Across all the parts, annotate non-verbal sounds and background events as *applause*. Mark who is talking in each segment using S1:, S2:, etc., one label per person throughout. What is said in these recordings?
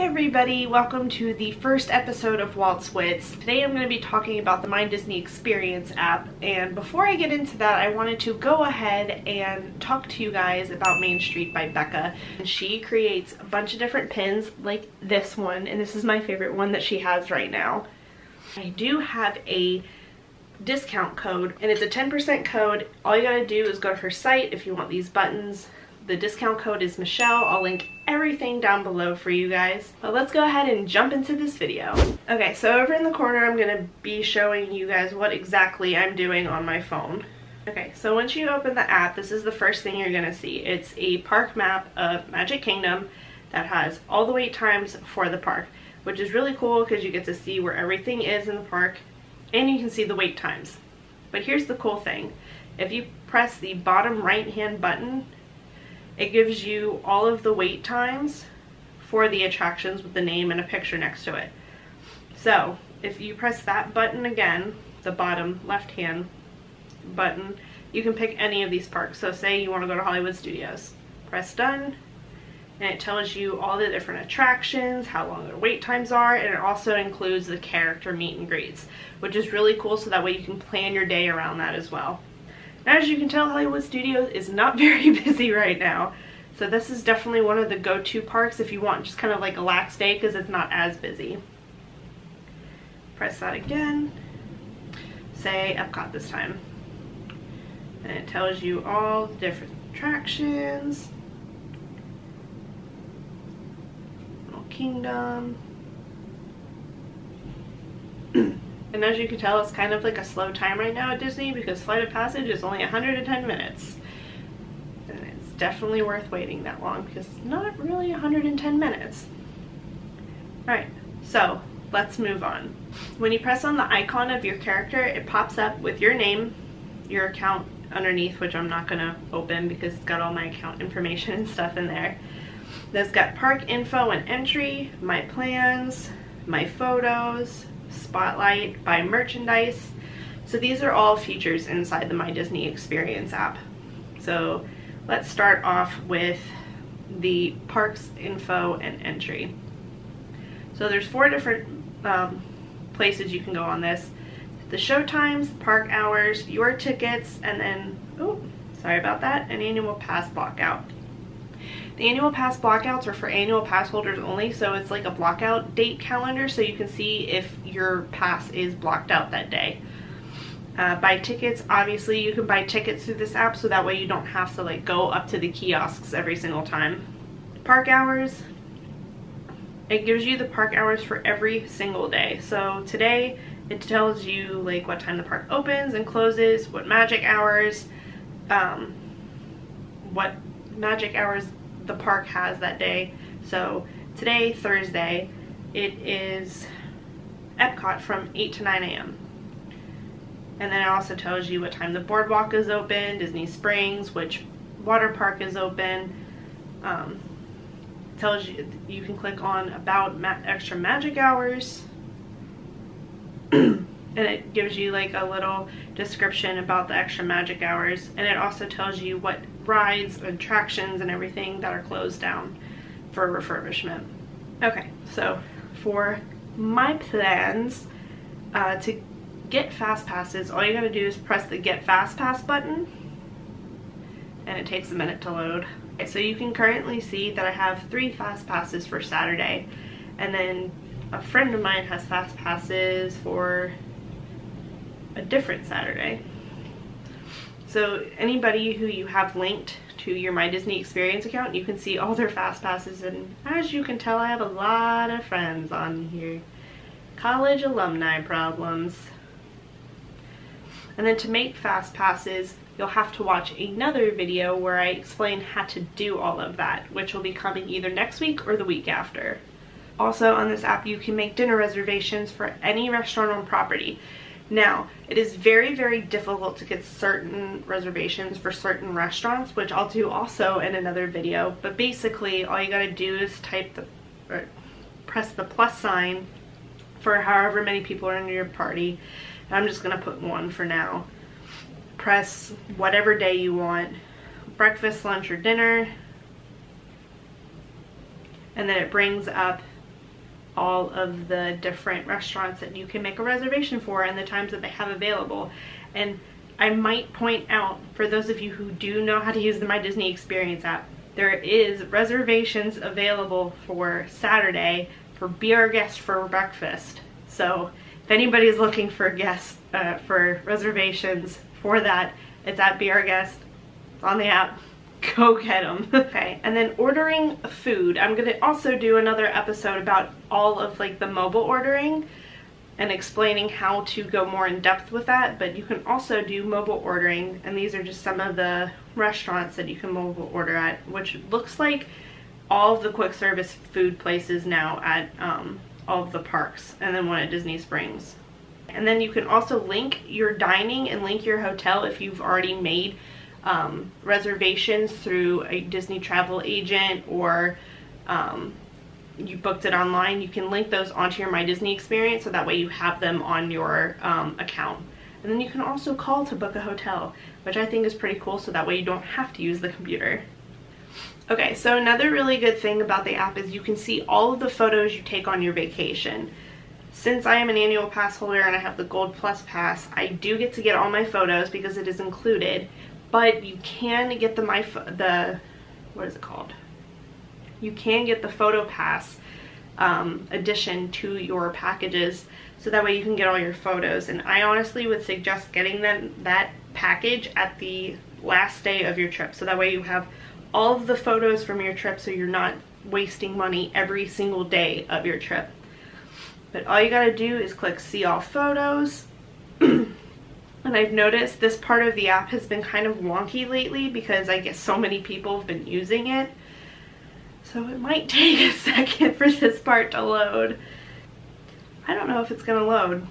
S1: everybody, welcome to the first episode of Walt's Wits. Today I'm going to be talking about the My Disney Experience app and before I get into that I wanted to go ahead and talk to you guys about Main Street by Becca. She creates a bunch of different pins like this one and this is my favorite one that she has right now. I do have a discount code and it's a 10% code. All you gotta do is go to her site if you want these buttons the discount code is Michelle. I'll link everything down below for you guys. But let's go ahead and jump into this video. Okay, so over in the corner, I'm gonna be showing you guys what exactly I'm doing on my phone. Okay, so once you open the app, this is the first thing you're gonna see. It's a park map of Magic Kingdom that has all the wait times for the park, which is really cool because you get to see where everything is in the park and you can see the wait times. But here's the cool thing. If you press the bottom right hand button, it gives you all of the wait times for the attractions with the name and a picture next to it. So if you press that button again, the bottom left hand button, you can pick any of these parks. So say you want to go to Hollywood Studios. Press done and it tells you all the different attractions, how long their wait times are, and it also includes the character meet and greets, which is really cool so that way you can plan your day around that as well. As you can tell, Hollywood Studios is not *laughs* very busy right now. So this is definitely one of the go-to parks if you want just kind of like a lax day because it's not as busy. Press that again. Say Epcot this time. And it tells you all the different attractions. Little Kingdom. And as you can tell, it's kind of like a slow time right now at Disney because Flight of Passage is only 110 minutes. And it's definitely worth waiting that long because it's not really 110 minutes. Alright, so let's move on. When you press on the icon of your character, it pops up with your name, your account underneath, which I'm not going to open because it's got all my account information and stuff in there. That's got park info and entry, my plans, my photos, Spotlight, buy merchandise. So these are all features inside the My Disney Experience app. So let's start off with the parks info and entry. So there's four different um, places you can go on this. The show times, park hours, your tickets, and then, oh, sorry about that, an annual pass blockout. The annual pass blockouts are for annual pass holders only, so it's like a blockout date calendar so you can see if your pass is blocked out that day. Uh, buy tickets, obviously you can buy tickets through this app so that way you don't have to like go up to the kiosks every single time. Park hours, it gives you the park hours for every single day. So today it tells you like what time the park opens and closes, what magic hours, um, what magic hours the park has that day. So today, Thursday, it is Epcot from 8 to 9 a.m. And then it also tells you what time the boardwalk is open, Disney Springs, which water park is open. Um, tells you you can click on about ma extra magic hours *clears throat* and it gives you like a little description about the extra magic hours and it also tells you what rides, attractions, and everything that are closed down for refurbishment. Okay, so for my plans uh, to get fast passes, all you gotta do is press the get fast pass button and it takes a minute to load. Okay, so you can currently see that I have three fast passes for Saturday and then a friend of mine has fast passes for a different Saturday. So anybody who you have linked to your My Disney Experience account, you can see all their fast passes and as you can tell I have a lot of friends on here. College alumni problems. And then to make fast passes, you'll have to watch another video where I explain how to do all of that, which will be coming either next week or the week after. Also on this app you can make dinner reservations for any restaurant on property. Now, it is very, very difficult to get certain reservations for certain restaurants, which I'll do also in another video. But basically, all you gotta do is type the, or press the plus sign for however many people are in your party. And I'm just gonna put one for now. Press whatever day you want, breakfast, lunch, or dinner. And then it brings up all of the different restaurants that you can make a reservation for and the times that they have available. And I might point out, for those of you who do know how to use the My Disney Experience app, there is reservations available for Saturday for Be Our Guest for breakfast. So if anybody's looking for guests, uh, for reservations for that, it's at Be Our Guest. It's on the app. Go get them. okay, and then ordering food. I'm gonna also do another episode about all of like the mobile ordering and explaining how to go more in depth with that but you can also do mobile ordering and these are just some of the restaurants that you can mobile order at which looks like all of the quick service food places now at um, all of the parks and then one at Disney Springs and then you can also link your dining and link your hotel if you've already made um, reservations through a Disney travel agent or um, you booked it online, you can link those onto your My Disney experience so that way you have them on your um, account. And then you can also call to book a hotel, which I think is pretty cool so that way you don't have to use the computer. Okay, so another really good thing about the app is you can see all of the photos you take on your vacation. Since I am an annual pass holder and I have the Gold Plus Pass, I do get to get all my photos because it is included, but you can get the my the what is it called? you can get the photo pass um, addition to your packages so that way you can get all your photos. And I honestly would suggest getting them that package at the last day of your trip. So that way you have all of the photos from your trip so you're not wasting money every single day of your trip. But all you gotta do is click see all photos I've noticed this part of the app has been kind of wonky lately because I guess so many people have been using it so it might *laughs* take a second for this part to load. I don't know if it's gonna load.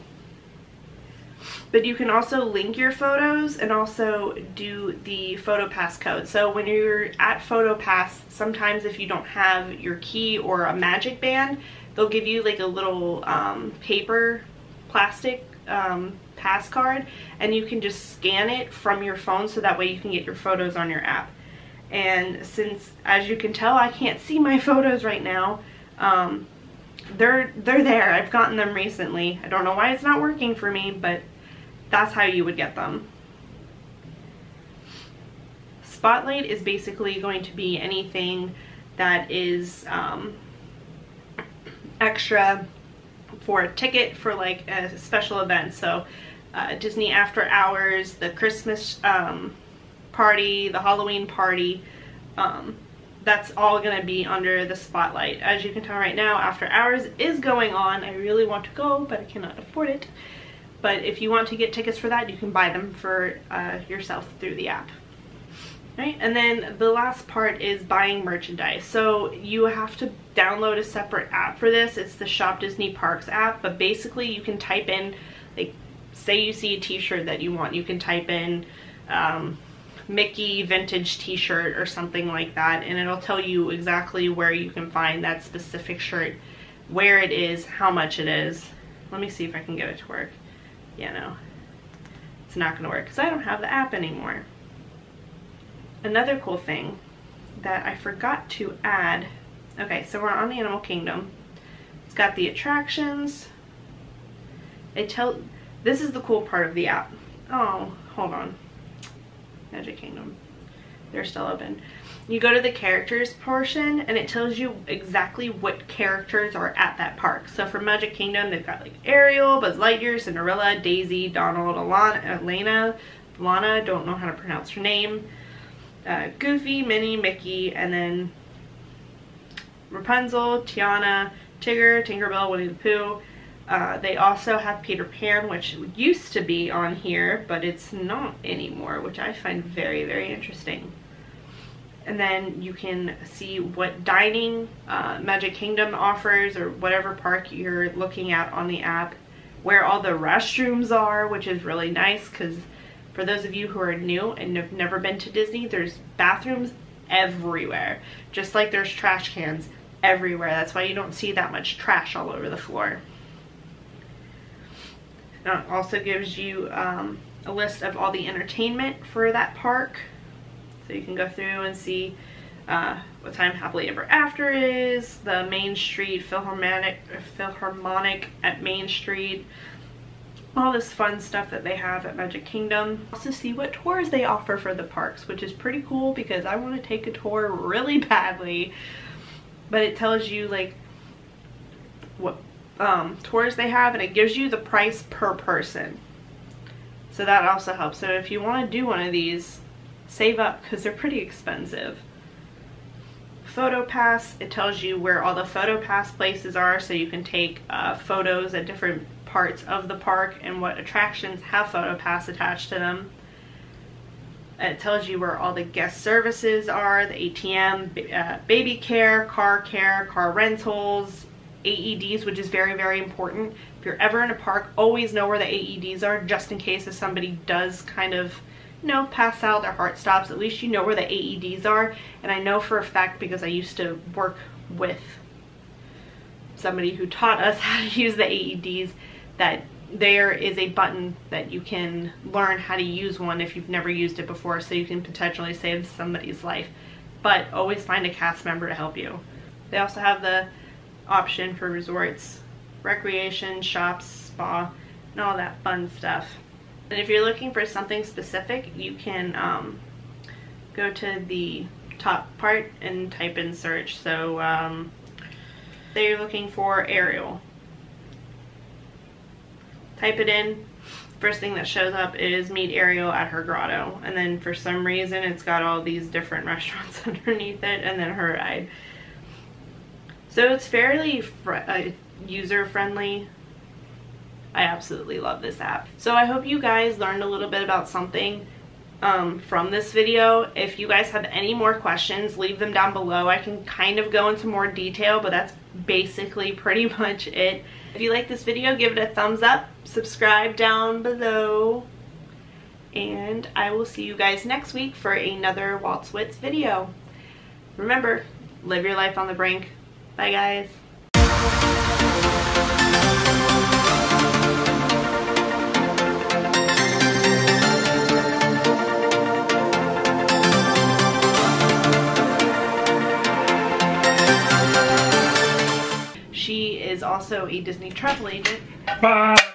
S1: But you can also link your photos and also do the PhotoPass code. So when you're at PhotoPass, sometimes if you don't have your key or a magic band, they'll give you like a little um, paper plastic um, pass card and you can just scan it from your phone so that way you can get your photos on your app. And since as you can tell I can't see my *laughs* photos right now um, they're they're there. I've gotten them recently. I don't know why it's not working for me but that's how you would get them. Spotlight is basically going to be anything that is um, extra for a ticket for like a special event. So uh, Disney After Hours, the Christmas um, party, the Halloween party, um, that's all going to be under the spotlight. As you can tell right now, After Hours is going on. I really want to go, but I cannot afford it. But if you want to get tickets for that, you can buy them for uh, yourself through the app. Right, and then the last part is buying merchandise. So you have to download a separate app for this. It's the Shop Disney Parks app, but basically you can type in, like, say you see a t-shirt that you want, you can type in um, Mickey vintage t-shirt or something like that and it'll tell you exactly where you can find that specific shirt, where it is, how much it is. Let me see if I can get it to work. Yeah, no. It's not gonna work because I don't have the app anymore. Another cool thing that I forgot to add, okay, so we're on the Animal Kingdom. It's got the attractions. It tell, this is the cool part of the app. Oh, hold on. Magic Kingdom. They're still open. You go to the characters portion and it tells you exactly what characters are at that park. So for Magic Kingdom, they've got like Ariel, Buzz Lightyear, Cinderella, Daisy, Donald, Alana, Elena, Lana, don't know how to pronounce her name, uh, Goofy, Minnie, Mickey, and then Rapunzel, Tiana, Tigger, Tinkerbell, Winnie the Pooh, uh, they also have Peter Pan, which used to be on here, but it's not anymore, which I find very, very interesting. And then you can see what dining uh, Magic Kingdom offers or whatever park you're looking at on the app, where all the restrooms are, which is really nice because for those of you who are new and have never been to Disney, there's bathrooms everywhere, just like there's trash cans everywhere. That's why you don't see that much trash all over the floor. It also gives you um, a list of all the entertainment for that park. So you can go through and see uh, what time Happily Ever After is, the Main Street Philharmonic, Philharmonic at Main Street, all this fun stuff that they have at Magic Kingdom. Also see what tours they offer for the parks, which is pretty cool because I want to take a tour really *laughs* badly. But it tells you like um, tours they have and it gives you the price per person. So that also helps. So if you want to do one of these, save up because they're pretty expensive. Photo Pass, it tells you where all the Photo Pass places are so you can take uh, photos at different parts of the park and what attractions have Photo Pass attached to them. It tells you where all the guest services are, the ATM, uh, baby care, car care, car rentals, AEDs, which is very, very important. If you're ever in a park, always know where the AEDs are just in case if somebody does kind of, you know, pass out, their heart stops, at least you know where the AEDs are. And I know for a fact because I used to work with somebody who taught us *laughs* how to use the AEDs that there is a button that you can learn how to use one if you've never used it before so you can potentially save somebody's life. But always find a cast member to help you. They also have the option for resorts, recreation, shops, spa, and all that fun stuff. And if you're looking for something specific, you can um, go to the top part and type in search. So um, say you're looking for Ariel. Type it in. First thing that shows up is meet Ariel at her grotto. And then for some reason it's got all these different *laughs* restaurants *laughs* underneath it and then her ride. So it's fairly uh, user friendly. I absolutely love this app. So I hope you guys learned a little bit about something um, from this video. If you guys have any more questions, leave them down below. I can kind of go into more detail, but that's basically *laughs* pretty much it. If you like this video, give it a thumbs up, subscribe down below, and I will see you guys next week for another Walt's Wits video. Remember, live your life on the brink. Bye guys. She is also a Disney travel agent. Bye.